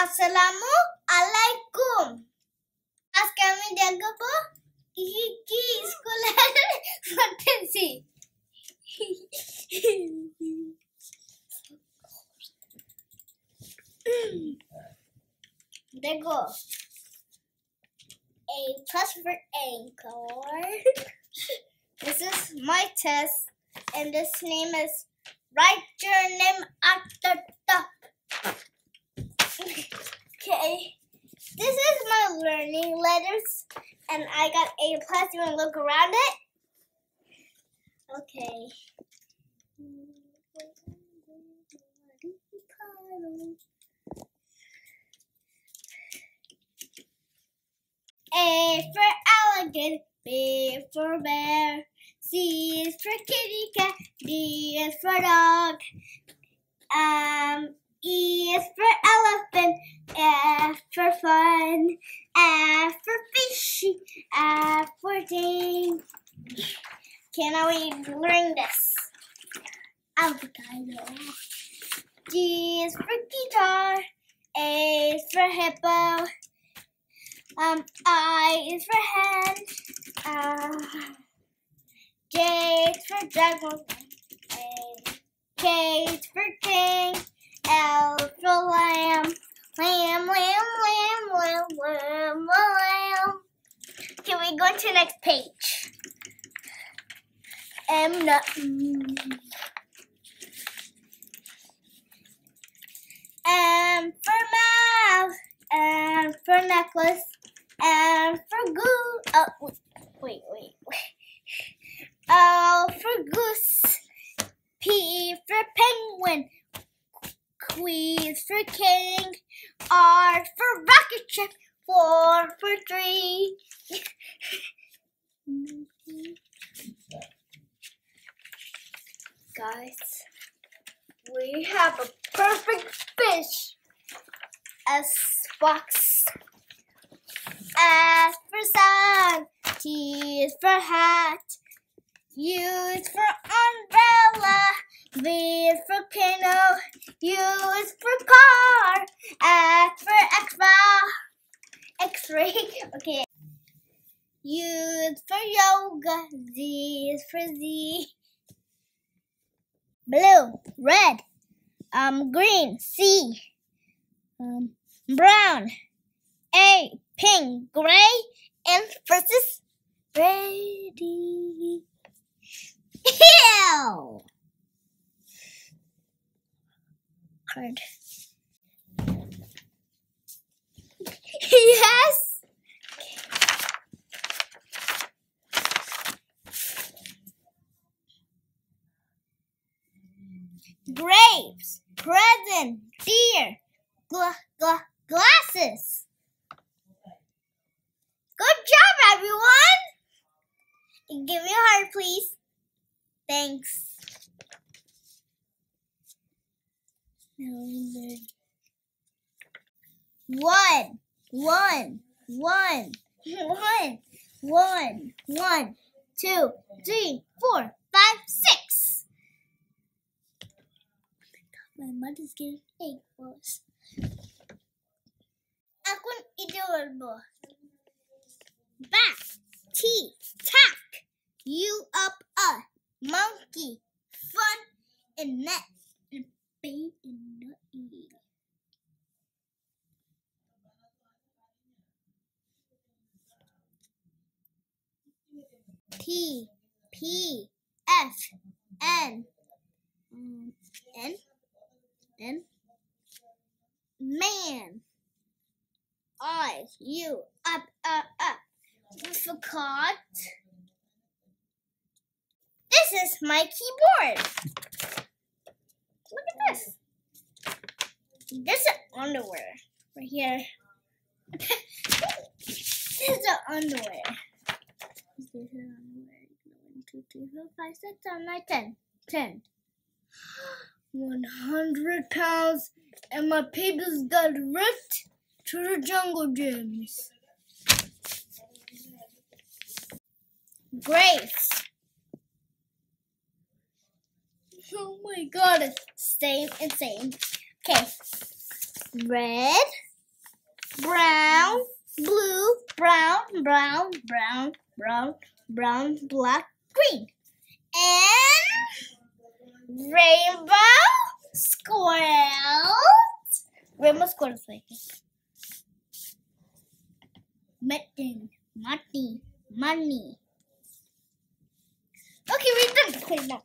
Assalamu alaikum. আজকে আমি দেখাবো কি কি স্কুলের পড়তেছি দেখো A plus for anchor. This is my test, and this name is write your name at Okay, this is my learning letters, and I got A plus. You want to look around it? Okay. A for alligator, B for bear, C is for kitty cat, D is for dog, um, E is for elephant, F for fun, F for fishy, F for ding. Can I learn this? Avocado. G is for guitar, A is for hippo, um, I is for hand. Uh, J is for. A, K is for king. Lamb. Lamb, lamb, lamb, lamb, lamb, lamb. Okay, we go to the next page. M. mm. M for mouth. M for necklace. M for goose. Oh, wait, wait, wait, wait. O for goose. P for penguin. Q is for king. R for rocket ship. Four for tree. Guys, we have a perfect fish. S box. S for sun. T is for hat. U is for umbrella. V is for canoe. U is for car. X for X-ray. X-ray. Okay. U is for yoga. Z is for Z. Blue, red, um, green, C, um, brown, A, pink, gray, and versus ready. Ew! Card. yes! grapes, present, deer, gla- gla- glasses. Good job, everyone! Give me a heart, please. Thanks. One, one, one, one, one, one, two, three, four, five, six. My mother's getting egg balls. Akun idolbo. Back, T, tack. You up a monkey. Fun and net. Bait and nutty. T, P, F, N, um, N, N, man. I, you, up, up, up. Forgot. This is my keyboard. Look at this. This is underwear right here. this is underwear. This is underwear. One, two, three, four, five, six, seven, eight, ten. Ten. 100 pounds and my papers got ripped to the jungle gyms. Grace. Oh my god, it's same and same. Okay. Red, brown, blue, brown, brown, brown, brown, brown, black, green. And rainbow squirrels. Rainbow squirrels like this. Mutton, money, money. Okay, we're done. Okay, now